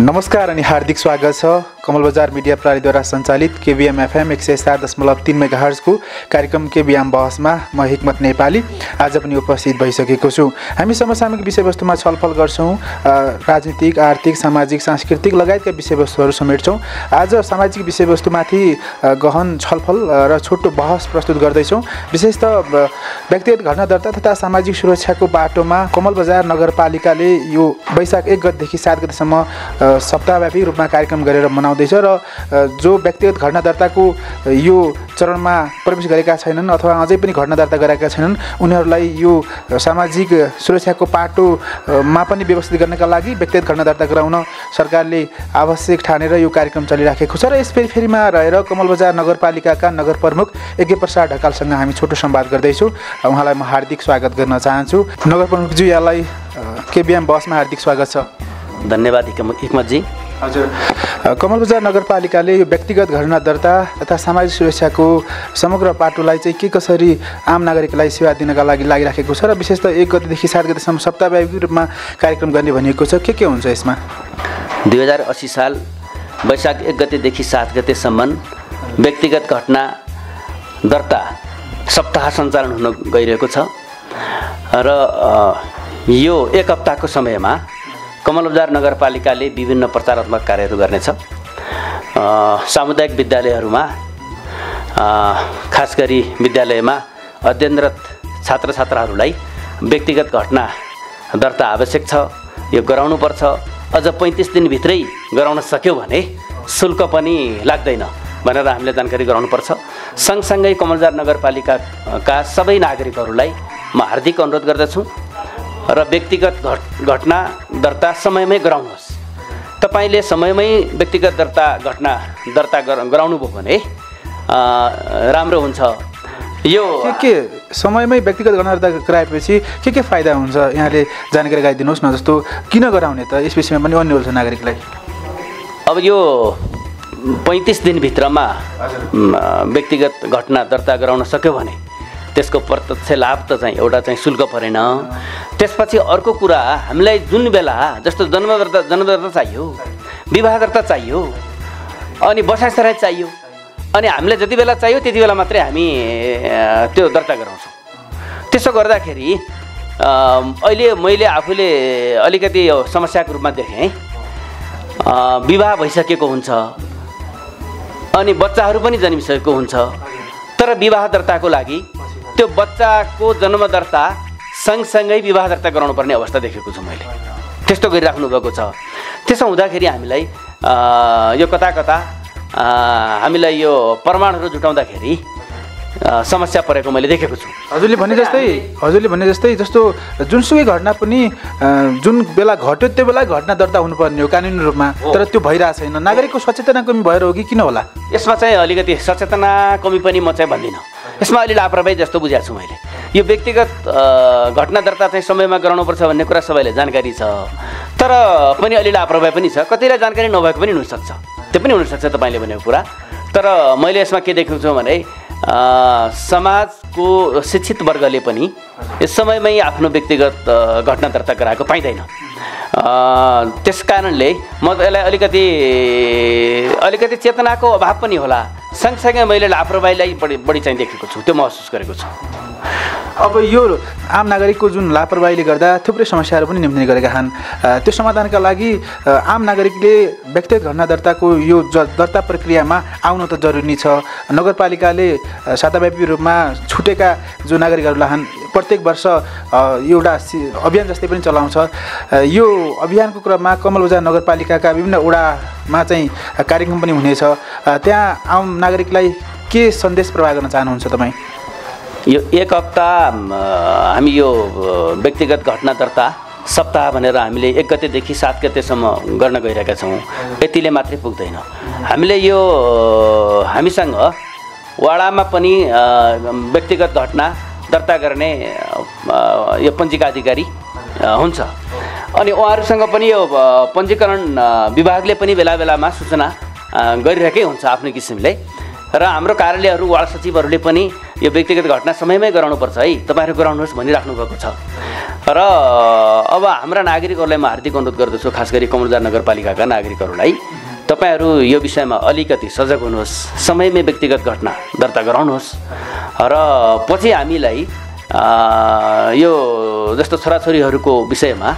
नमस्कार अनि हार्दिक स्वागत छ कमल बजार मिडिया प्रणालीद्वारा सञ्चालित केबिएम एफएम एक सय सात दशमलव तिन मेगा हर्जको कार्यक्रम केबिएम बहसमा म हिक्मत नेपाली। आज पनि उपस्थित भइसकेको छु। हामी समसामयिक विषयवस्तुमा छलफल गर्छौँ राजनीतिक आर्थिक सामाजिक सांस्कृतिक लगायतका विषयवस्तुहरू समेट्छौँ। आज सामाजिक विषयवस्तुमाथि गहन छलफल र छोटो बहस प्रस्तुत गर्दैछौँ। विशेष त व्यक्तिगत घटना दर्ता तथा सामाजिक सुरक्षाको बाटोमा कमल बजार नगरपालिकाले यो वैशाख एक गतिदेखि सात गतिसम्म सप्ताहव्यापी रूपमा कार्यक्रम गरेर मनाउँदैछ र जो व्यक्तिगत घटना दर्ताको यो चरणमा प्रवेश गरेका छैनन् अथवा अझै पनि घटना दर्ता गरेका छैनन् उनीहरूलाई यो सामाजिक सुरक्षाको पाटोमा पनि व्यवस्थित गर्नका लागि व्यक्तिगत घटना दर्ता गराउन सरकारले आवश्यक ठानेर यो कार्यक्रम चलिराखेको छ र यस फेरिफेरिमा रहेर कमल बजार नगरपालिकाका नगर प्रमुख यज्ञ प्रसाद ढकालसँग हामी छोटो संवाद गर्दैछौँ। उहाँलाई म हार्दिक स्वागत गर्न चाहन्छु। नगर प्रमुखज्यू यहाँलाई केबिएम बसमा हार्दिक स्वागत छ। धन्यवाद हिकम हिक्मतजी। हजुर। कमल बजार नगरपालिकाले यो व्यक्तिगत घटना दर्ता तथा सामाजिक सुरक्षाको समग्र पाटोलाई चाहिँ के कसरी आम नागरिकलाई सेवा दिनका लागि लागिराखेको छ र विशेष त एक गतिदेखि सात गतिसम्म सप्ताहव्यापी रूपमा कार्यक्रम गर्ने भनिएको छ। के के हुन्छ यसमा? दुई हजार अस्सी साल वैशाख एक गतेदेखि सात गतेसम्म व्यक्तिगत घटना दर्ता सप्ताह सञ्चालन हुन गइरहेको छ। र यो एक हप्ताको समयमा कमल बजार नगरपालिकाले विभिन्न प्रचारात्मक कार्यहरू गर्नेछ। सामुदायिक विद्यालयहरूमा खास गरी विद्यालयमा अध्ययनरत छात्र छात्राहरूलाई व्यक्तिगत घटना दर्ता आवश्यक छ यो गराउनुपर्छ अझ पैँतिस दिनभित्रै गराउन सक्यो भने शुल्क पनि लाग्दैन भनेर हामीले जानकारी गराउनुपर्छ सँगसँगै कमलजार नगरपालिकाका सबै नागरिकहरूलाई म हार्दिक अनुरोध गर्दछु। र व्यक्तिगत घट घटना दर्ता समयमै गराउनुहोस्। तपाईँले समयमै व्यक्तिगत दर्ता घटना दर्ता गर गराउनुभयो भने राम्रो हुन्छ। यो के के समयमै व्यक्तिगत घटना दर्ता गराएपछि के के फाइदा हुन्छ? यहाँले जानकारी गराइदिनुहोस् न जस्तो किन गराउने त? यस विषयमा पनि अन्य हुन्छ नागरिकलाई। अब यो पैँतिस दिनभित्रमा व्यक्तिगत घटना दर्ता गराउन सक्यो भने त्यसको प्रत्यक्ष लाभ त चाहिँ एउटा चाहिँ शुल्क परेन। त्यसपछि अर्को कुरा हामीलाई जुन बेला जस्तो जन्म दर्ता जन्म दर्ता चाहियो विवाह दर्ता चाहियो अनि बसाइसराई चाहियो अनि हामीलाई जति बेला चाहियो त्यति बेला मात्रै हामी त्यो दर्ता गराउँछौँ। त्यसो गर्दाखेरि अहिले मैले आफूले अलिकति समस्याको रूपमा देखेँ। विवाह भइसकेको हुन्छ अनि बच्चाहरू पनि जन्मिसकेको हुन्छ तर विवाह दर्ताको लागि त्यो बच्चाको जन्म दर्ता सँगसँगै विवाह दर्ता गराउनु पर्ने अवस्था देखेको छु मैले। त्यस्तो गरिराख्नु भएको छ। त्यसो हुँदाखेरि हामीलाई यो कता कता हामीलाई यो प्रमाणहरू जुटाउँदाखेरि समस्या परेको मैले देखेको छु। हजुरले भने जस्तै हजुरले भने जस्तै जस्तो जुनसुकै घटना पनि जुन बेला घट्यो त्यो बेला घटना दर्ता हुनुपर्ने हो कानुनी रूपमा। तर त्यो भइरहेको छैन। नागरिकको सचेतना कमी भएर हो कि किन होला? यसमा चाहिँ अलिकति सचेतना कमी पनि म चाहिँ भन्दिनँ। यसमा अलि लापरवाही जस्तो बुझाएको छु मैले। यो व्यक्तिगत घटना दर्ता चाहिँ समयमा गराउनुपर्छ भन्ने कुरा सबैलाई जानकारी छ। तर पनि अलि लापरवाही पनि छ। कतिलाई जानकारी नभएको पनि हुनसक्छ। त्यो पनि हुनसक्छ तपाईँले भनेको कुरा। तर मैले यसमा के देखेको छु भने समाजको शिक्षित वर्गले पनि यस समयमै आफ्नो व्यक्तिगत घटना दर्ता गराएको पाइँदैन। त्यस कारणले म यसलाई अलिकति अलिकति चेतनाको अभाव पनि होला। सँगसँगै मैले लापरवाहीलाई बढी बढी चाहिँ देखेको छु त्यो महसुस गरेको छु। अब यो आम नागरिकको जुन लापरवाहीले गर्दा थुप्रै समस्याहरू पनि निम्तिने गरेका छन्। त्यो समाधानका लागि आम नागरिकले व्यक्तिगत घटना दर्ताको यो ज दर्ता प्रक्रियामा आउनु त जरुरी छ। नगरपालिकाले साताव्यापी रूपमा छुटेका जो नागरिकहरूलाई छन् प्रत्येक वर्ष एउटा अभियान जस्तै पनि चलाउँछ। यो अभियानको क्रममा कमल बजार नगरपालिकाका विभिन्न वडामा चाहिँ कार्यक्रम पनि हुनेछ। त्यहाँ आम नागरिकलाई के सन्देश प्रवाह गर्न चाहनुहुन्छ तपाईँ? यो एक हप्ता हामी यो व्यक्तिगत घटना दर्ता सप्ताह भनेर हामीले एक गतेदेखि सात गतेसम्म गर्न गइरहेका छौँ। यतिले मात्रै पुग्दैन। हामीले यो हामीसँग वाडामा पनि व्यक्तिगत घटना दर्ता गर्ने यो पञ्जिका अधिकारी अ, हुन्छ। अनि उहाँहरूसँग पनि यो पञ्जीकरण विभागले पनि बेला बेलामा सूचना गरिरहेकै हुन्छ आफ्नो किसिमले। र हाम्रो कार्यालयहरू वार्ड सचिवहरूले पनि यो व्यक्तिगत घटना समयमै गराउनुपर्छ है। तपाईँहरू गराउनुहोस् भनिराख्नु भएको छ। र अब हाम्रा नागरिकहरूलाई म हार्दिक अनुरोध गर्दछु खास गरी कमलजार नगरपालिकाका नागरिकहरूलाई। तपाईँहरू यो विषयमा अलिकति सजग हुनुहोस्। समयमै व्यक्तिगत घटना दर्ता गराउनुहोस्। र पछि हामीलाई यो जस्तो छोराछोरीहरूको विषयमा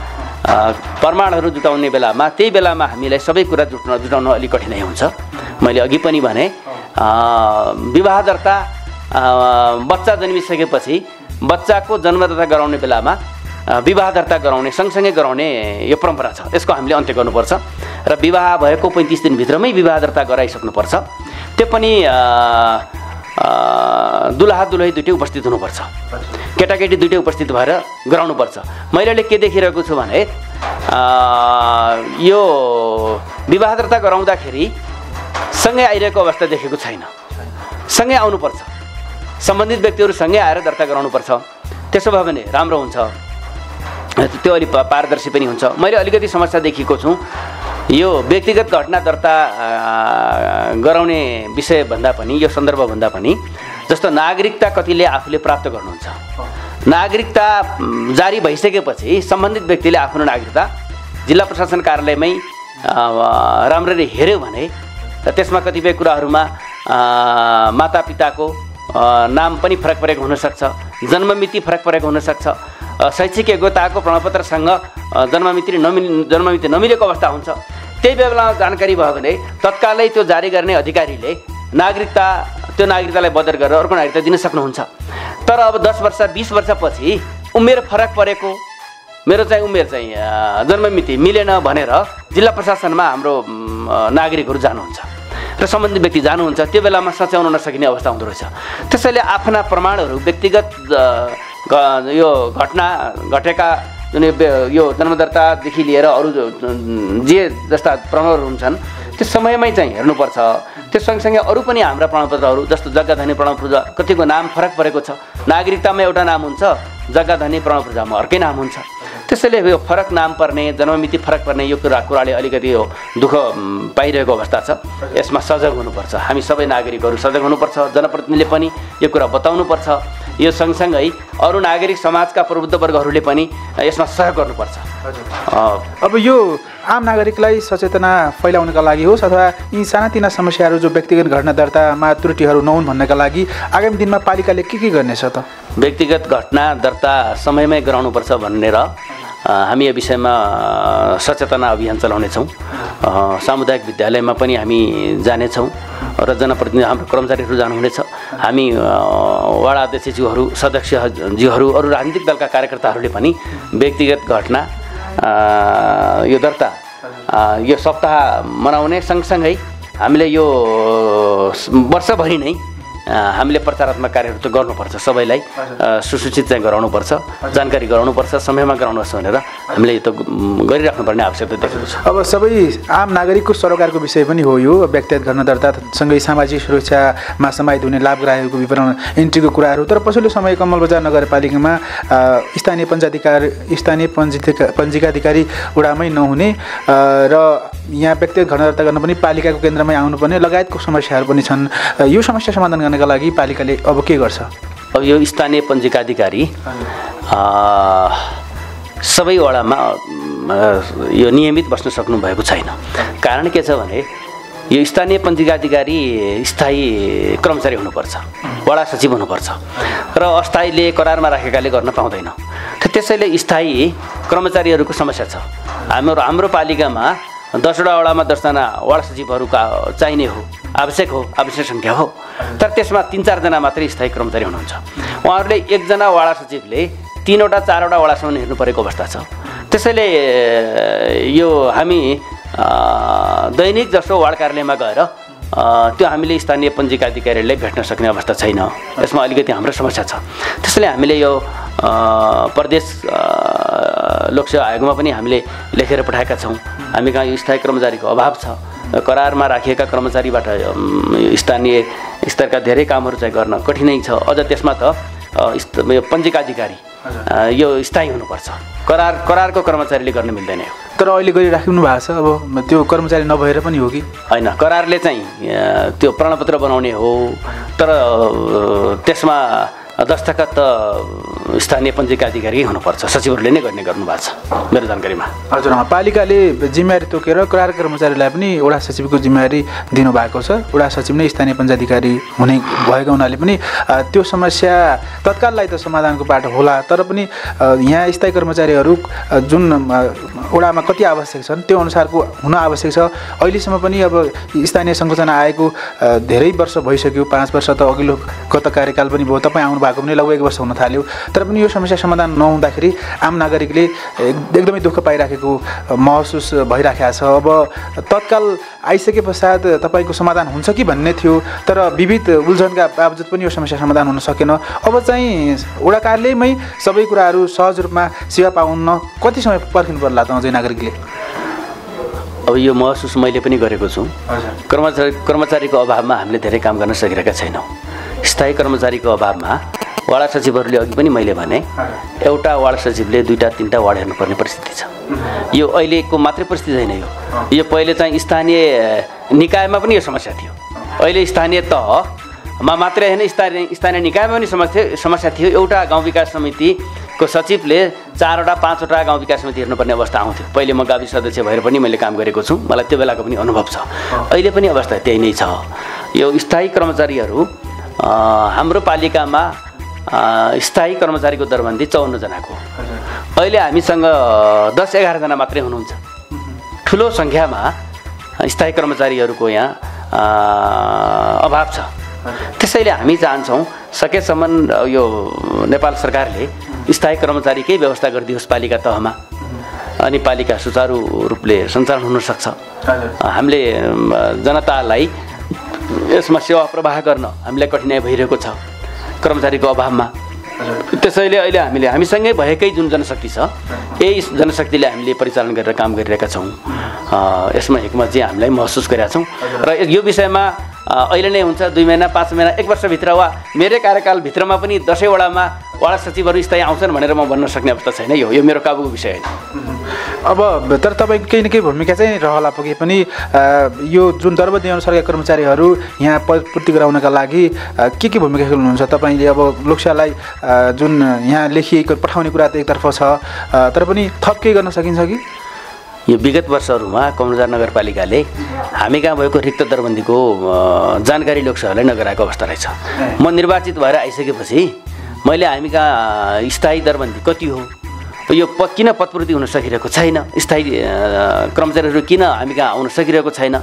प्रमाणहरू जुटाउने बेलामा त्यही बेलामा हामीलाई सबै कुरा जुट्न जुटाउन अलिक कठिनाइ हुन्छ। मैले अघि पनि भने विवाह दर्ता बच्चा जन्मिसकेपछि बच्चाको जन्मदर्ता गराउने बेलामा विवाह दर्ता गराउने सँगसँगै गराउने यो परम्परा छ। यसको हामीले अन्त्य गर्नुपर्छ र विवाह भएको पैँतिस दिनभित्रमै विवाह दर्ता गराइसक्नुपर्छ। त्यो पनि दुलहा दुलही दुइटै उपस्थित हुनुपर्छ। केटाकेटी दुइटै उपस्थित भएर गराउनुपर्छ। मैले अहिले के देखिरहेको छु भने यो विवाह दर्ता गराउँदाखेरि सँगै आइरहेको अवस्था देखेको छैन। सँगै आउनुपर्छ। सम्बन्धित व्यक्तिहरू सँगै आएर दर्ता गराउनुपर्छ। त्यसो भयो भने राम्रो हुन्छ। त्यो अलिक पारदर्शी पनि हुन्छ। मैले अलिकति समस्या देखेको छु। यो व्यक्तिगत घटना दर्ता गराउने विषयभन्दा पनि यो सन्दर्भभन्दा पनि जस्तो नागरिकता कतिले आफूले प्राप्त गर्नुहुन्छ। नागरिकता जारी भइसकेपछि सम्बन्धित व्यक्तिले आफ्नो नागरिकता जिल्ला प्रशासन कार्यालयमै राम्ररी हेऱ्यो भने त्यसमा कतिपय कुराहरूमा मातापिताको नाम पनि फरक परेको हुनसक्छ जन्ममिति फरक परेको हुनसक्छ शैक्षिक योग्यताको प्रमाणपत्रसँग जन्ममिति नमिल जन्ममिति नमिलेको अवस्था हुन्छ। त्यही बेलामा जानकारी भयो भने तत्कालै त्यो जारी गर्ने अधिकारीले नागरिकता त्यो नागरिकतालाई बदर गरेर अर्को नागरिकता दिन सक्नुहुन्छ। तर अब दस वर्ष बिस वर्षपछि उमेर फरक परेको मेरो चाहिँ उमेर चाहिँ जन्ममिति मिलेन भनेर जिल्ला प्रशासनमा हाम्रो नागरिकहरू जानुहुन्छ। र सम्बन्धित व्यक्ति जानुहुन्छ त्यो बेलामा सच्याउन नसकिने अवस्था हुँदो रहेछ। त्यसैले आफ्ना प्रमाणहरू व्यक्तिगत यो घटना घटेका जुन यो जन्मदर्तादेखि लिएर अरू जे जस्ता प्रमाणहरू हुन्छन् त्यो समयमै चाहिँ हेर्नुपर्छ। त्यो सँगसँगै अरू पनि हाम्रा प्रमाणपत्रहरू जस्तो जग्गा धनी प्रमाणपत्र कतिको नाम फरक परेको छ। नागरिकतामा एउटा नाम हुन्छ जग्गा धनी प्रमाणपत्रमा अर्कै नाम हुन्छ। त्यसैले यो फरक नाम पर्ने जन्ममिति फरक पर्ने यो कुरा कुराले अलिकति यो दुःख पाइरहेको अवस्था छ। यसमा सजग हुनुपर्छ। हामी सबै नागरिकहरू सजग हुनुपर्छ। जनप्रतिनिधिले पनि यो कुरा बताउनुपर्छ। यो सँगसँगै अरू नागरिक समाजका प्रबुद्ध वर्गहरूले पनि यसमा सहयोग गर्नुपर्छ। अब यो आम नागरिकलाई सचेतना फैलाउनका लागि होस् अथवा यी सानातिना समस्याहरू जो व्यक्तिगत घटना दर्तामा त्रुटिहरू नहुन् भन्नका लागि आगामी दिनमा पालिकाले के के गर्नेछ त? व्यक्तिगत घटना दर्ता समयमै गराउनुपर्छ भनेर हामी यो विषयमा सचेतना अभियान चलाउनेछौँ। सामुदायिक विद्यालयमा पनि हामी जानेछौँ र जनप्रतिनिधि हाम्रो कर्मचारीहरू जानुहुनेछ। हामी वडा अध्यक्षज्यूहरू सदस्यज्यूहरू अरू राजनीतिक दलका कार्यकर्ताहरूले पनि व्यक्तिगत घटना यो दर्ता यो सप्ताह मनाउने सँगसँगै हामीले यो वर्षभरि नै हामीले प्रचारात्मक कार्यहरू त गर्नुपर्छ सबैलाई सुसूचित चाहिँ गराउनुपर्छ जानकारी गराउनुपर्छ समयमा गराउनुहोस् भनेर हामीले त गरिराख्नुपर्ने आवश्यकता देखेको छ। अब सबै आम नागरिकको सरोकारको विषय पनि हो यो व्यक्तिगत गर्न दर्तासँगै सामाजिक सुरक्षामा समाहित हुने लाभग्राहीको विवरण इन्ट्रीको कुराहरू तर पछिल्लो समय कमल बजार नगरपालिकामा स्थानीय पञ्चाधिकार स्थानीय पञ्जिका पञ्जिकाधिकारी उडामै नहुने र यहाँ व्यक्तिगत घटना दर्ता गर्न पनि पालिकाको केन्द्रमै आउनुपर्ने लगायतको समस्याहरू पनि छन्। यो समस्या समाधान गर्नका लागि पालिकाले अब के गर्छ? अब यो स्थानीय पञ्जिकाधिकारी सबै वडामा यो नियमित बस्न सक्नु भएको छैन। कारण के छ भने यो स्थानीय पञ्जिकाधिकारी स्थायी कर्मचारी हुनुपर्छ वडा सचिव हुनुपर्छ र अस्थायीले करारमा राखेकाले गर्न पाउँदैन। त्यसैले स्थायी कर्मचारीहरूको समस्या छ। हाम्रो हाम्रो पालिकामा दसवटा वडामा दसजना वडा सचिवहरूका चाहिने हो आवश्यक हो आवश्यक सङ्ख्या हो तर त्यसमा तिन चारजना मात्रै स्थायी कर्मचारी हुनुहुन्छ। उहाँहरूले एकजना वाडा सचिवले तिनवटा चारवटा वडासम्म हेर्नु परेको अवस्था छ। त्यसैले यो हामी दैनिक जसो वार्ड कार्यालयमा गएर त्यो हामीले स्थानीय पञ्जिका अधिकारीहरूले भेट्न सक्ने अवस्था छैन। यसमा अलिकति हाम्रो समस्या छ। त्यसैले हामीले यो प्रदेश लोकसेवा आयोगमा पनि हामीले लेखेर पठाएका छौँ। हामी कहाँ स्थायी कर्मचारीको अभाव छ। करारमा राखिएका कर्मचारीबाट स्थानीय स्तरका धेरै कामहरू चाहिँ गर्न कठिनै छ। अझ त्यसमा त पञ्जिका अधिकारी अ, यो स्थायी हुनुपर्छ। करार करारको कर्मचारीले गर्न मिल्दैन यो। तर अहिले गरिराख्नु भएको छ अब त्यो कर्मचारी नभएर पनि हो कि? होइन करारले चाहिँ त्यो प्रमाणपत्र बनाउने हो। तर त्यसमा दस्तखत त स्थानीय पञ्चायतका अधिकारी हुनुपर्छ। सचिवहरूले नै गर्ने गर्नुभएको छ मेरो जानकारीमा। हजुर पालिकाले जिम्मेवारी तोकेर करार कर्मचारीलाई पनि वडा सचिवको जिम्मेवारी दिनुभएको छ। वडा सचिव नै स्थानीय पञ्चायतिकारी हुने भएको हुनाले पनि त्यो समस्या तत्काललाई त समाधानको बाटो होला। तर पनि यहाँ स्थायी कर्मचारीहरू जुन वडामा कति आवश्यक छन् त्यो अनुसारको हुन आवश्यक छ। अहिलेसम्म पनि अब स्थानीय सङ्रचना आएको धेरै वर्ष भइसक्यो। पाँच वर्ष त अघिल्लो गत कार्यकाल पनि भयो। तपाईँ आउनु भएको पनि लगभग एक वर्ष हुन थाल्यो। तर पनि यो समस्या समाधान नहुँदाखेरि आम नागरिकले एक- एकदमै दुःख पाइराखेको महसुस भइराखेको छ। अब तत्काल आइसके पश्चात तपाईँको समाधान हुन्छ कि भन्ने थियो तर विविध उल्झनका बावजुद पनि यो समस्या समाधान हुन सकेन। अब चाहिँ वडा कार्यालयमै सबै कुराहरू सहज रूपमा सेवा पाउन कति समय पर्खिनु पर्ला त अझै नागरिकले? अब यो महसुस मैले पनि गरेको छु। कर्मचारी कर्मचारीको अभावमा हामीले धेरै काम गर्न सकिरहेका छैनौँ। स्थायी कर्मचारीको अभावमा वाडा सचिवहरूले अघि पनि मैले भने एउटा वार्ड सचिवले दुईवटा तिनवटा वार्ड हेर्नुपर्ने परिस्थिति छ। यो अहिलेको मात्रै परिस्थिति होइन यो। यो पहिले चाहिँ स्थानीय निकायमा पनि यो समस्या थियो। अहिले स्थानीय तहमा मात्रै होइन स्थानीय स्थानीय निकायमा पनि समस्या समस्या थियो। एउटा गाउँ विकास समितिको सचिवले चारवटा पाँचवटा गाउँ विकास समिति हेर्नुपर्ने अवस्था आउँथ्यो। पहिले म गाविस सदस्य भएर पनि मैले काम गरेको छु। मलाई त्यो बेलाको पनि अनुभव छ। अहिले पनि अवस्था त्यही नै छ। यो स्थायी कर्मचारीहरू हाम्रो पालिकामा स्थायी कर्मचारीको दरबन्दी चौन्नजनाको अहिले हामीसँग दस एघारजना मात्रै हुनुहुन्छ। ठुलो सङ्ख्यामा स्थायी कर्मचारीहरूको यहाँ अभाव छ। त्यसैले हामी चाहन्छौँ सकेसम्म यो नेपाल सरकारले स्थायी कर्मचारीकै व्यवस्था गरिदियोस् पालिका तहमा। अनि पालिका सुचारू रूपले सञ्चालन हुनसक्छ। हामीले जनतालाई यसमा सेवा प्रवाह गर्न हामीलाई कठिनाइ भइरहेको छ। कर्मचारीको अभावमा। त्यसैले अहिले हामीले हामीसँगै भएकै जुन जनशक्ति छ यही जनशक्तिले हामीले परिचालन गरेर काम गरिरहेका छौँ। यसमा हिक्मत चाहिँ हामीलाई महसुस गरेका छौँ। र यो विषयमा अहिले नै हुन्छ दुई महिना पाँच महिना एक वर्षभित्र वा मेरै कार्यकालभित्रमा पनि दसैँवटामा वडा सचिवहरू स्थायी आउँछन् भनेर म भन्न सक्ने अवस्था छैन यो यो मेरो काबुको विषय होइन। अब तर तपाईँको केही न केही भूमिका चाहिँ रहला पके पनि यो जुन दरबन्दी अनुसारका कर्मचारीहरू यहाँ पदपूर्ति गराउनका लागि के के भूमिका खेल्नुहुन्छ? तपाईँले अब लोकसेवालाई जुन यहाँ लेखिएको पठाउने कुरा त एकतर्फ छ तर पनि थप केही गर्न सकिन्छ कि? यो विगत वर्षहरूमा कमलजार नगरपालिकाले हामी कहाँ भएको रिक्त दरबन्दीको जानकारी लोकसभालाई नगराएको अवस्था रहेछ। म निर्वाचित भएर आइसकेपछि मैले हामी कहाँ स्थायी दरबन्दी कति हो? यो प किन पदपूर्ति हुन सकिरहेको छैन? स्थायी कर्मचारीहरू किन हामी कहाँ आउन सकिरहेको छैन?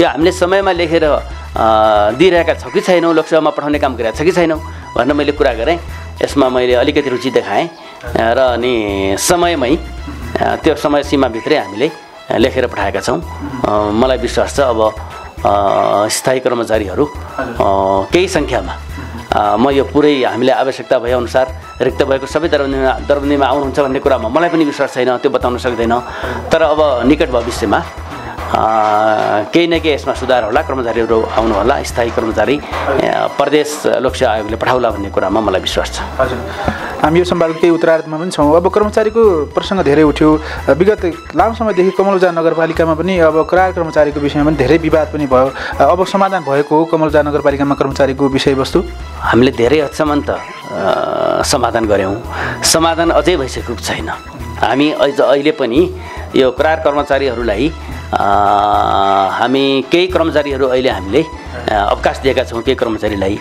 यो हामीले समयमा लेखेर दिइरहेका छौँ कि छैनौँ? लोकसभामा पठाउने काम गरिरहेको छ कि छैनौँ? भनेर मैले कुरा गरेँ। यसमा मैले अलिकति रुचि देखाएँ र अनि समयमै त्यो समय सीमाभित्रै हामीले लेखेर पठाएका छौँ। मलाई विश्वास छ अब स्थायी कर्मचारीहरू केही सङ्ख्यामा म यो पुरै हामीले आवश्यकता भएअनुसार रिक्त भएको सबै दरबन्दीमा दरबन्दीमा आउनुहुन्छ भन्ने कुरामा मलाई पनि विश्वास छैन त्यो बताउन सक्दैन। तर अब निकट भविष्यमा केही न केही यसमा सुधार होला कर्मचारीहरू आउनु होला स्थायी कर्मचारी प्रदेश लोकसेवा आयोगले पठाउला भन्ने कुरामा मलाई विश्वास छ हजुर हामी यो सम्वादको केही उत्तरार्धमा पनि छौँ अब कर्मचारीको प्रसङ्ग धेरै उठ्यो विगत लामो समयदेखि कमलजा नगरपालिकामा पनि अब करार कर्मचारीको विषयमा पनि धेरै विवाद पनि भयो अब समाधान भएको हो कमलजा नगरपालिकामा कर्मचारीको विषयवस्तु हामीले धेरै हदसम्म त समाधान गऱ्यौँ समाधान अझै भइसकेको छैन हामी अझ अहिले पनि यो करार कर्मचारीहरूलाई हामी केही कर्मचारीहरू अहिले हामीले अवकाश दिएका छौँ केही कर्मचारीलाई।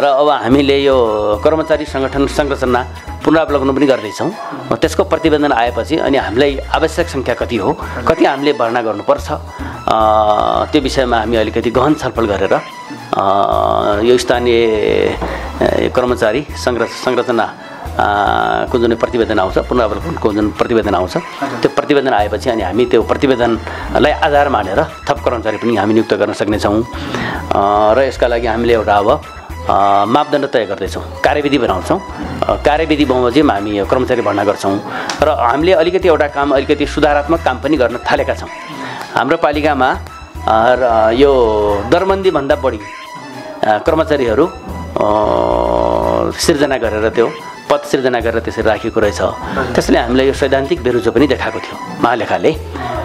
र अब हामीले यो कर्मचारी सङ्गठन संरचना पुनरावलोकन पनि गर्दैछौँ। त्यसको प्रतिवेदन आएपछि अनि हामीलाई आवश्यक सङ्ख्या कति हो कति हामीले भर्ना गर्नुपर्छ त्यो विषयमा हामी अलिकति गहन छलफल गरेर यो स्थानीय कर्मचारी संर संरचना को जुन प्रतिवेदन आउँछ पुनरावलोकनको जुन प्रतिवेदन आउँछ त्यो प्रतिवेदन आएपछि अनि हामी त्यो प्रतिवेदनलाई आधार मानेर थप कर्मचारी पनि हामी नियुक्त गर्न सक्नेछौँ। र यसका लागि हामीले एउटा अब मापदण्ड तय गर्दैछौँ कार्यविधि बनाउँछौँ। कार्यविधि बमोजिम हामी कर्मचारी भर्ना गर्छौँ। र हामीले अलिकति एउटा काम अलिकति सुधारात्मक काम पनि गर्न थालेका छौँ। हाम्रो पालिकामा यो दरबन्दीभन्दा बढी कर्मचारीहरू सिर्जना गरेर त्यो पद सृजना गरेर त्यसरी राखेको रहेछ। त्यसले हामीलाई यो सैद्धान्तिक बेरुजो पनि देखाएको थियो। महालेखाले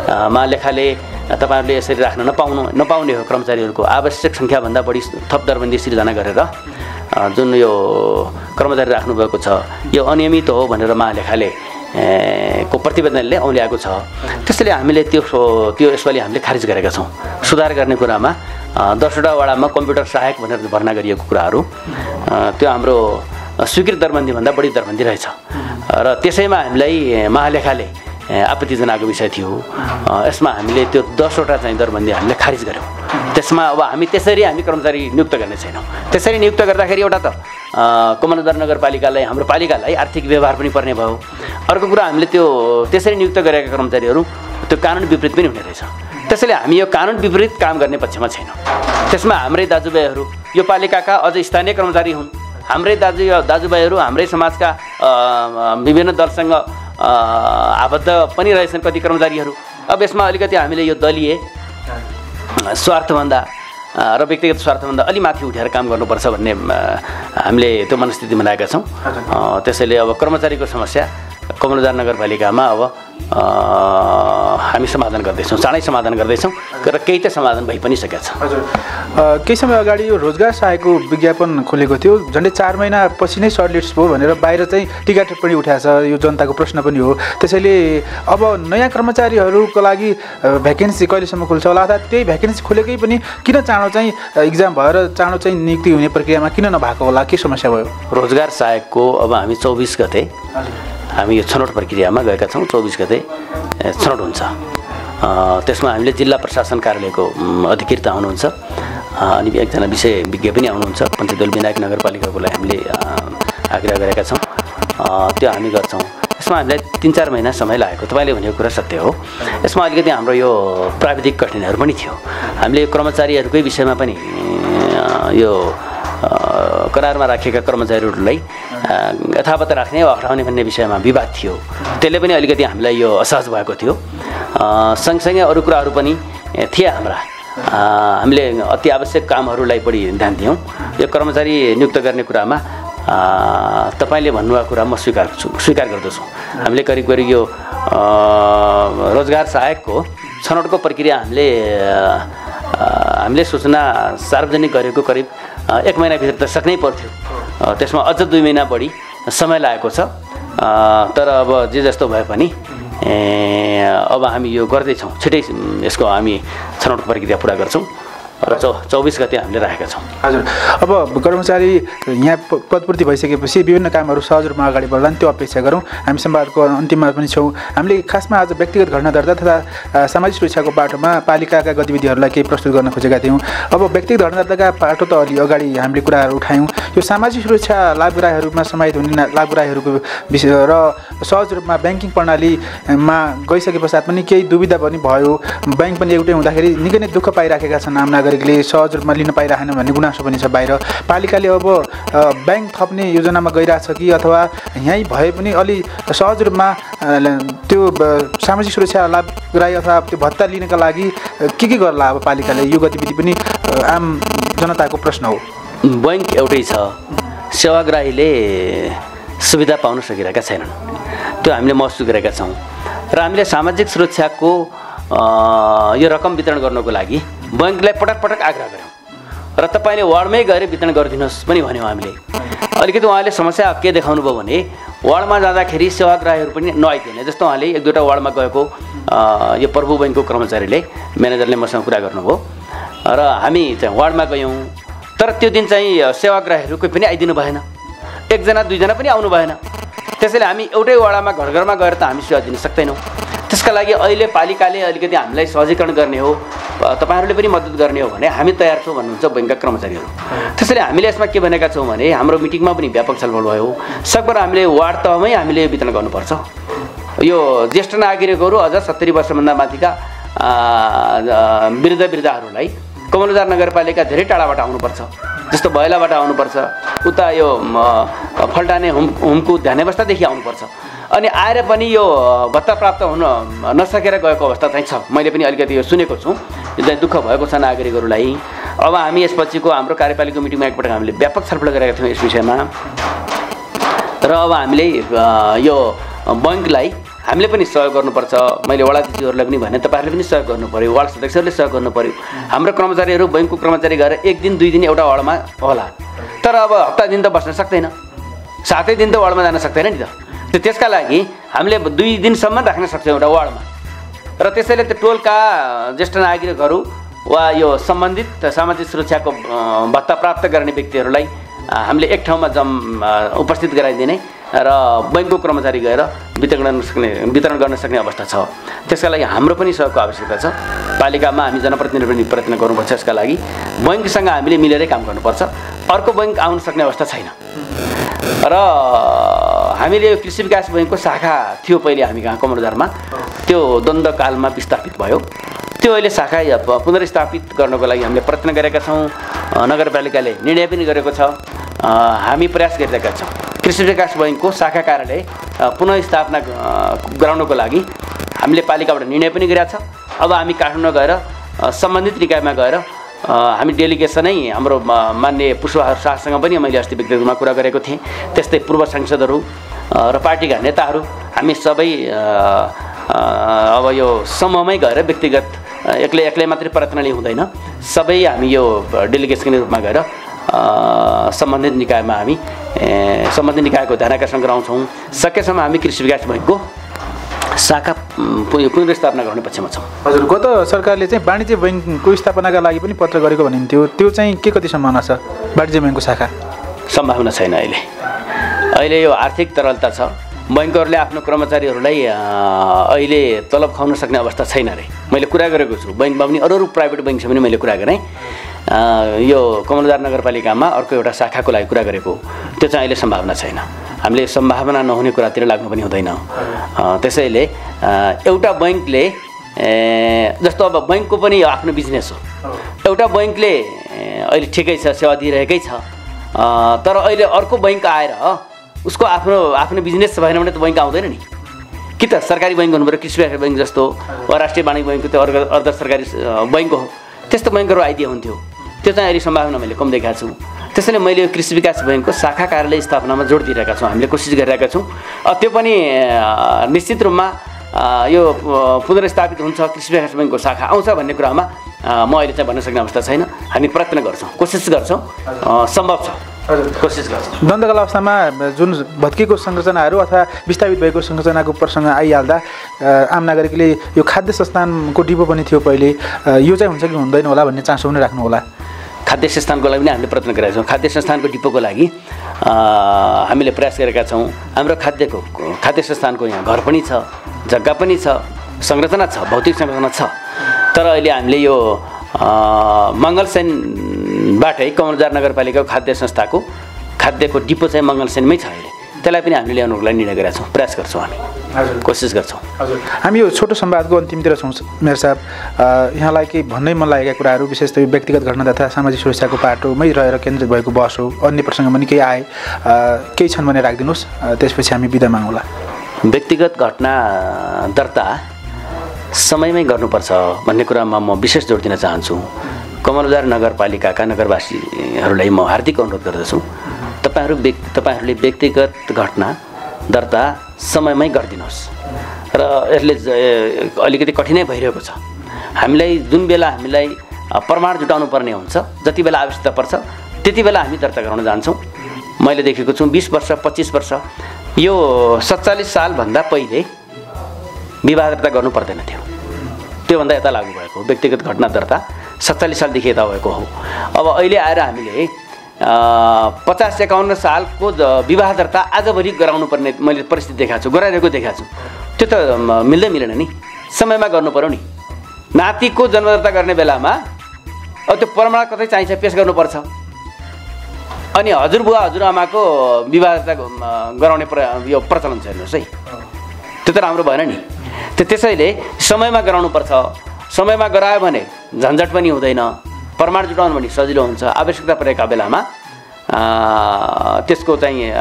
महालेखाले तपाईँहरूले यसरी राख्न नपाउनु नपाउने हो कर्मचारीहरूको आवश्यक सङ्ख्याभन्दा बढी थप दरबन्दी सिर्जना गरेर जुन यो कर्मचारी राख्नुभएको छ यो अनियमित हो भनेर महालेखाले को प्रतिवेदनले औल्याएको छ। त्यसैले हामीले त्यो त्यो यसपालि हामीले खारिज गरेका छौँ। सुधार गर्ने कुरामा दसवटा वडामा कम्प्युटर सहायक भनेर भर्ना गरिएको कुराहरू त्यो हाम्रो स्वीकृत दरबन्दीभन्दा बढी दरबन्दी रहेछ। र त्यसैमा हामीलाई महालेखाले आपत्ति जनाएको विषय थियो। यसमा हामीले त्यो दसवटा चाहिँ दरबन्दी हामीले खारिज गऱ्यौँ त्यसमा अब हामी त्यसरी हामी कर्मचारी नियुक्त गर्ने छैनौँ। त्यसरी नियुक्त गर्दाखेरि एउटा त कमलदर नगरपालिकालाई हाम्रो पालिकालाई आर्थिक व्यवहार पनि पर्ने भयो। अर्को कुरा हामीले त्यो त्यसरी नियुक्त गरेका कर्मचारीहरू त्यो कानुन विपरीत पनि हुने रहेछ। त्यसैले हामी यो कानुन विपरीत काम गर्ने पक्षमा छैनौँ। त्यसमा हाम्रै दाजुभाइहरू यो पालिकाका अझ स्थानीय कर्मचारी हुन्। हाम्रै दाजु दाजुभाइहरू हाम्रै समाजका विभिन्न दलसँग आबद्ध पनि रहेछन् कति कर्मचारीहरू। अब यसमा अलिकति हामीले यो दलीय स्वार्थभन्दा र व्यक्तिगत स्वार्थभन्दा अलि माथि उठेर काम गर्नुपर्छ भन्ने हामीले त्यो मनस्थिति बनाएका छौँ। त्यसैले अब कर्मचारीको समस्या कमलजार नगरपालिकामा अब हामी समाधान गर्दैछौँ चाँडै समाधान गर्दैछौँ र केही त समाधान भइ पनि सकेको छ। हजुर। केही समय अगाडि यो रोजगार सहायकको विज्ञापन खोलेको थियो। झन्डै चार महिनापछि नै सर्टलिस्ट भयो भनेर बाहिर चाहिँ टिका टिप्पणी उठाएको छ। यो जनताको प्रश्न पनि हो। त्यसैले अब नयाँ कर्मचारीहरूको लागि भ्याकेन्सी कहिलेसम्म खुल्छ होला? अर्थात् त्यही भ्याकेन्सी खोलेकै पनि किन चाँडो चाहिँ इक्जाम भएर चाँडो चाहिँ नियुक्ति हुने प्रक्रियामा किन नभएको होला? के समस्या भयो? रोजगार सहायकको अब हामी चौबिस गते हामी यो छनौट प्रक्रियामा गएका छौँ। चौबिस गते छनौट हुन्छ। त्यसमा हामीले जिल्ला प्रशासन कार्यालयको अधिकृत आउनुहुन्छ। अनि एकजना विषय विज्ञ पनि आउनुहुन्छ। पञ्चदल विनायक नगरपालिकाको लागि हामीले आग्रह गरेका छौँ। त्यो हामी गर्छौँ। यसमा हामीलाई तिन चार महिना समय लागेको। तपाईँले भनेको कुरा सत्य हो। यसमा अलिकति हाम्रो यो प्राविधिक कठिनाइहरू पनि थियो। हामीले कर्मचारीहरूकै विषयमा पनि यो करारमा राखेका कर्मचारीहरूलाई यथावत राख्ने वा हटाउने भन्ने विषयमा विवाद थियो। त्यसले पनि अलिकति हामीलाई यो असहज भएको थियो। सँगसँगै अरू कुराहरू पनि थिए हाम्रा। हामीले अति आवश्यक कामहरूलाई बढी ध्यान दियौँ। यो कर्मचारी नियुक्त गर्ने कुरामा तपाईँले भन्नुभएको कुरा म स्वीकार स्वीकार गर्दछु। हामीले करिब करिब यो रोजगार सहायकको छनौटको प्रक्रिया हामीले हामीले सूचना सार्वजनिक गरेको करिब एक महिनाभित्र त सक्नै पर्थ्यो। त्यसमा अझ दुई महिना बढी समय लागेको छ। तर अब जे जस्तो भए पनि अब हामी यो गर्दैछौँ। छिटै यसको हामी छनौट प्रक्रिया पुरा गर्छौँ। र चौ चौबिस गते हामीले राखेका छौँ। हजुर। अब कर्मचारी यहाँ पदपूर्ति भइसकेपछि विभिन्न कामहरू सहज रूपमा अगाडि बढ्लान् त्यो अपेक्षा गरौँ। हामी संवादको अन्तिममा पनि छौँ। हामीले खासमा आज व्यक्तिगत घटना दर्ता तथा सामाजिक सुरक्षाको बाटोमा पालिकाका गतिविधिहरूलाई केही प्रस्तुत गर्न खोजेका थियौँ। अब व्यक्तिगत घटना दर्ताका बाटो त अलि अगाडि हामीले कुराहरू उठायौँ। यो सामाजिक सुरक्षा लाभग्राहीहरूमा समाहित हुने लाभग्राहीहरूको विषय र सहज रूपमा ब्याङ्किङ प्रणालीमा गइसके पश्चात पनि केही दुविधा पनि भयो। ब्याङ्क पनि एउटै हुँदाखेरि निकै नै दुःख पाइराखेका छन् आम नागरिकले सहज रूपमा लिन पाइरहेन भन्ने गुनासो पनि छ बाहिर। पालिकाले अब ब्याङ्क थप्ने योजनामा गइरहेछ कि अथवा यहीँ भए पनि अलि सहज रूपमा त्यो सामाजिक सुरक्षा लाभग्राही अथवा त्यो भत्ता लिनका लागि के के गर्ला अब पालिकाले? यो गतिविधि पनि आम जनताको प्रश्न हो। बैङ्क एउटै छ। सेवाग्राहीले सुविधा पाउन सकिरहेका छैनन्। त्यो हामीले महसुस गरेका छौँ। र हामीले सामाजिक सुरक्षाको यो रकम वितरण गर्नको लागि बैङ्कलाई पटक पटक आग्रह गऱ्यौँ र तपाईँले वार्डमै गएर वितरण गरिदिनुहोस् पनि भन्यौँ हामीले। अलिकति उहाँले समस्या के देखाउनु भयो भने वार्डमा जाँदाखेरि सेवाग्राहीहरू पनि नआइदिने जस्तो उहाँले एक दुईवटा वार्डमा गएको यो प्रभु बैङ्कको कर्मचारीले म्यानेजरले मसँग कुरा गर्नुभयो। र हामी चाहिँ वार्डमा गयौँ तर त्यो दिन चाहिँ सेवाग्राहीहरू कोही पनि आइदिनु भएन। एकजना दुईजना पनि आउनु भएन। त्यसैले हामी एउटै वडामा घर घरमा गएर त हामी सेवा दिन सक्दैनौँ। त्यसका लागि अहिले पालिकाले अलिकति हामीलाई सहजीकरण गर्ने हो तपाईँहरूले पनि मद्दत गर्ने हो भने हामी तयार छौँ भन्नुहुन्छ बैङ्कका कर्मचारीहरू। त्यसैले हामीले यसमा के भनेका छौँ भने हाम्रो मिटिङमा पनि व्यापक छलफल भयो। सकभर हामीले वार्ड तहमै हामीले वितरण गर्नुपर्छ। यो ज्येष्ठ नागरिकहरू अझ सत्तरी वर्षभन्दा माथिका वृद्ध वृद्धाहरूलाई कमलजार नगरपालिका धेरै टाढाबाट आउनुपर्छ। जस्तो भैलाबाट आउनुपर्छ। उता यो फल्टाने हुम हुम्कु ध्यानेवस्थादेखि आउनुपर्छ। अनि आएर पनि यो भत्ता प्राप्त हुन नसकेर गएको अवस्था चाहिँ छ। मैले पनि अलिकति यो सुनेको छु। यो चाहिँ दुःख भएको छ नागरिकहरूलाई। अब हामी यसपछिको हाम्रो कार्यपालिका मिटिङमा एकपटक हामीले व्यापक छलफल गरेका थियौँ यस विषयमा। र अब हामीले यो बैङ्कलाई हामीले पनि सहयोग गर्नुपर्छ। मैले वडा दिदीहरूलाई पनि भने तपाईँहरूले पनि सहयोग गर्नु पऱ्यो वार्ड सदस्यहरूले सहयोग गर्नु पऱ्यो हाम्रो कर्मचारीहरू बैङ्कको कर्मचारी गएर एक दिन दुई दिन एउटा वार्डमा होला। तर अब हप्ता दिन त बस्न सक्दैन। सातै दिन त वार्डमा जान सक्दैन नि त। त्यो त्यसका लागि हामीले दुई दिनसम्म राख्न सक्छौँ एउटा वार्डमा। र त्यसैले त्यो टोलका ज्येष्ठ नागरिकहरू वा यो सम्बन्धित सामाजिक सुरक्षाको भत्ता प्राप्त गर्ने व्यक्तिहरूलाई हामीले एक ठाउँमा जम उपस्थित गराइदिने र बैङ्कको कर्मचारी गएर वितरण गर्न सक्ने वितरण गर्न सक्ने अवस्था छ। त्यसका लागि हाम्रो पनि सहयोगको आवश्यकता छ। पालिकामा हामी जनप्रतिनिधि पनि प्रयत्न गर्नुपर्छ यसका लागि। बैङ्कसँग हामीले मिलेरै काम गर्नुपर्छ। अर्को बैङ्क आउन सक्ने अवस्था छैन। र हामीले कृषि विकास बैङ्कको शाखा थियो पहिले हामी कहाँ कमरबजारमा त्यो द्वन्द्वकालमा विस्थापित भयो। त्यो अहिले शाखा पुनर्स्थापित गर्नको लागि हामीले प्रयत्न गरेका छौँ। नगरपालिकाले निर्णय पनि गरेको छ। हामी प्रयास गरिरहेका छौँ। कृषि विकास बैङ्कको शाखा कार्यालय अ, गराउनको लागि हामीले पालिकाबाट निर्णय पनि गरेका छ। अब हामी काठमाडौँ गएर सम्बन्धित निकायमा गएर हामी डेलिगेसनै हाम्रो मान्य पुष्पहार शाहसँग पनि मैले अस्ति व्यक्तिगत रूपमा कुरा गरेको थिएँ। त्यस्तै पूर्व सांसदहरू र पार्टीका नेताहरू हामी सबै अब यो समूहमै गएर व्यक्तिगत एक्लै एक्लै मात्रै प्रयत्नले हुँदैन। सबै हामी यो डेलिगेसनको रूपमा गएर सम्बन्धित निकायमा हामी सम्बन्धित निकायको ध्यान आकर्षण गराउँछौँ। सकेसम्म हामी कृषि विकास बैङ्कको शाखा पुनर्स्थापना गर्ने पक्षमा छौँ। हजुर गत सरकारले चाहिँ वाणिज्य बैङ्कको स्थापनाका लागि पनि पत्र गरेको भनिन्थ्यो त्यो चाहिँ के कति सम्भावना छ वाणिज्य बैङ्कको शाखा? सम्भावना छैन अहिले। अहिले यो आर्थिक तरलता छ। बैङ्कहरूले आफ्नो कर्मचारीहरूलाई अहिले तलब खुवाउन सक्ने अवस्था छैन अरे। मैले कुरा गरेको छु। बैङ्कमा पनि अरू अरू प्राइभेट बैङ्कसँग पनि मैले कुरा गरेँ। यो कमलदार नगरपालिकामा अर्को एउटा शाखाको लागि कुरा गरेको त्यो चाहिँ अहिले सम्भावना छैन। हामीले सम्भावना नहुने कुरातिर लाग्नु पनि हुँदैन। त्यसैले एउटा बैङ्कले जस्तो अब बैङ्कको पनि आफ्नो बिजनेस हो। एउटा बैङ्कले अहिले ठिकै छ सेवा दिइरहेकै छ। तर अहिले अर्को बैङ्क आएर उसको आफ्नो आफ्नो बिजनेस भएन भने त बैङ्क आउँदैन नि। कि त सरकारी बैङ्क हुनु पऱ्यो कृषि व्यापार बैङ्क जस्तो वा राष्ट्रिय वाणिज्य बैङ्कको त्यो अर्ध अर्ध सरकारी बैङ्क हो। त्यस्तो बैङ्कहरू आइदिए हुन्थ्यो। त्यो चाहिँ अहिले सम्भावना मैले कम देखाएको छु। त्यसैले मैले यो कृषि विकास बैङ्कको शाखा कार्यालय स्थापनामा जोड दिइरहेका छौँ। हामीले कोसिस गरिरहेका छौँ। त्यो पनि निश्चित रूपमा यो पुनर्स्थापित हुन्छ कृषि विकास बैङ्कको शाखा आउँछ भन्ने कुरामा म अहिले चाहिँ भन्न सक्ने अवस्था छैन। हामी प्रयत्न गर्छौँ कोसिस गर्छौँ। सम्भव छ। कोसिस गर्छौँ। द्वन्द्वकाल अवस्थामा जुन भत्किएको संरचनाहरू अथवा विस्थापित भएको संरचनाको प्रसङ्ग आइहाल्दा आम नागरिकले यो खाद्य संस्थानको डिपो पनि थियो पहिले। यो चाहिँ हुन्छ कि हुँदैन होला भन्ने चासो पनि राख्नु होला। खाद्य संस्थानको लागि पनि हामीले प्रयत्न गरेका छौँ। खाद्य संस्थानको डिपोको लागि हामीले प्रयास गरेका छौँ। हाम्रो खाद्यको खाद्य संस्थानको यहाँ घर पनि छ जग्गा पनि छ संरचना छ भौतिक संरचना छ। तर अहिले हामीले यो अ, मङ्गलसेनबाटै कमलजार नगरपालिकाको खाद्य संस्थाको खाद्यको डिपो चाहिँ मङ्गलसेनमै छ अहिले। त्यसलाई पनि हामीले ल्याउनुको लागि निर्णय गरेका छौँ। प्रयास गर्छौँ हामी। हजुर। कोसिस गर्छौँ। हजुर। हामी यो छोटो संवादको अन्तिमतिर छौँ मेयर साहब। यहाँलाई केही भन्नै मन लागेका कुराहरू विशेष त यो व्यक्तिगत घटना तथा सामाजिक सुरक्षाको पाटोमै रहेर केन्द्रित भएको बहस हो। अन्य प्रसङ्ग पनि केही आए। केही छन् भने राखिदिनुहोस्। त्यसपछि हामी बिदा मागौँला। व्यक्तिगत घटना दर्ता समयमै गर्नुपर्छ भन्ने कुरामा म विशेष जोड दिन चाहन्छु। कमलबजार नगरपालिकाका नगरवासीहरूलाई म हार्दिक अनुरोध गर्दछु। तपाईँहरू व्यक्ति तपाईँहरूले व्यक्तिगत घटना दर्ता समयमै गरिदिनुहोस्। र यसले अलिकति कठिनै भइरहेको छ। हामीलाई जुन बेला हामीलाई प्रमाण जुटाउनु पर्ने हुन्छ जति बेला आवश्यकता पर्छ त्यति बेला हामी दर्ता गराउन जान्छौँ। मैले देखेको छु बिस वर्ष पच्चिस वर्ष यो सत्तालिस सालभन्दा पहिले विवाह दर्ता गर्नु पर्दैन थियो। त्योभन्दा यता लागू भएको व्यक्तिगत घटना दर्ता। सत्तालिस सालदेखि यता भएको हो। अब अहिले आएर हामीले पचास एकाउन्न सालको विवाह दर्ता आजभरि गराउनु पर्ने मैले परिस्थिति देखाएको छु गराइरहेको देखाएको छु। त्यो त मिल्दै मिलेन नि। समयमा गर्नु पऱ्यो नि। नातिको जन्म दर्ता गर्ने बेलामा अब त्यो प्रमाण कतै चाहिन्छ पेस गर्नुपर्छ। अनि हजुरबुवा हजुरआमाको विवाह दर्ता गराउने प्र यो प्रचलन छ हेर्नुहोस् है। त्यो त राम्रो भएन नि। त्यो त्यसैले समयमा गराउनुपर्छ समयमा गरायो भने झन्झट पनि हुँदैन। प्रमाण जुटाउनु भने सजिलो हुन्छ। आवश्यकता परेका बेलामा त्यसको चाहिँ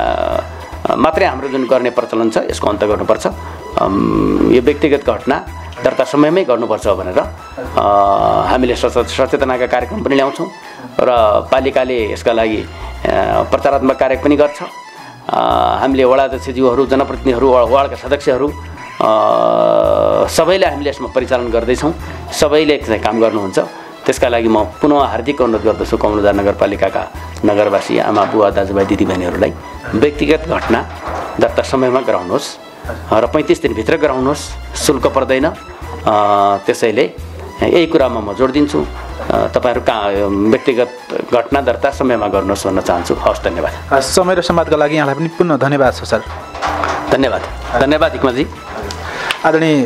मात्रै हाम्रो जुन गर्ने प्रचलन छ यसको अन्त गर्नुपर्छ। यो व्यक्तिगत घटना दर्ता समयमै गर्नुपर्छ भनेर हामीले सच- सचेतनाका कार्यक्रम पनि ल्याउँछौँ र पालिकाले यसका लागि प्रचारात्मक कार्य पनि गर्छ। हामीले वडा अध्यक्षज्यूहरू जनप्रतिनिधिहरू वार्डका सदस्यहरू सबैलाई हामीले यसमा परिचालन गर्दैछौँ। सबैले चाहिँ काम गर्नुहुन्छ। त्यसका लागि म पुनः हार्दिक अनुरोध गर्दछु कमलबजार नगरपालिकाका नगरवासी आमा बुवा दाजुभाइ दिदीबहिनीहरूलाई। व्यक्तिगत घटना दर्ता समयमा गराउनुहोस् र पैँतिस दिनभित्र गराउनुहोस्। शुल्क पर्दैन। त्यसैले यही कुरामा म जोड दिन्छु तपाईँहरू कहाँ व्यक्तिगत घटना दर्ता समयमा गर्नुहोस् भन्न चाहन्छु। हवस् धन्यवाद। समय र समाजका लागि यहाँलाई पनि पुनः धन्यवाद छ सर। धन्यवाद। धन्यवाद हिक्मजी आदरणीय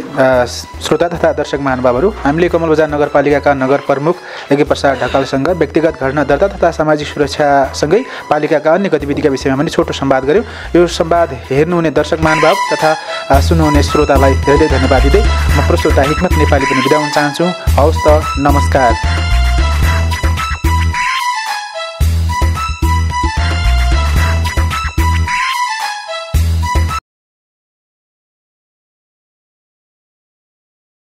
श्रोता तथा दर्शक महानुभावहरू हामीले कमल बजार नगरपालिकाका नगर प्रमुख यज्ञ प्रसाद ढकालसँग व्यक्तिगत घटना दर्ता तथा सामाजिक सुरक्षासँगै पालिकाका अन्य गतिविधिका विषयमा पनि छोटो संवाद गऱ्यौँ यो संवाद हेर्नुहुने दर्शक महानुभाव तथा सुन्नुहुने श्रोतालाई धेरै धेरै धन्यवाद दिँदै म प्रश्रोता हिक्मत नेपाली पनि बिदा हुन चाहन्छु। हवस् त नमस्कार।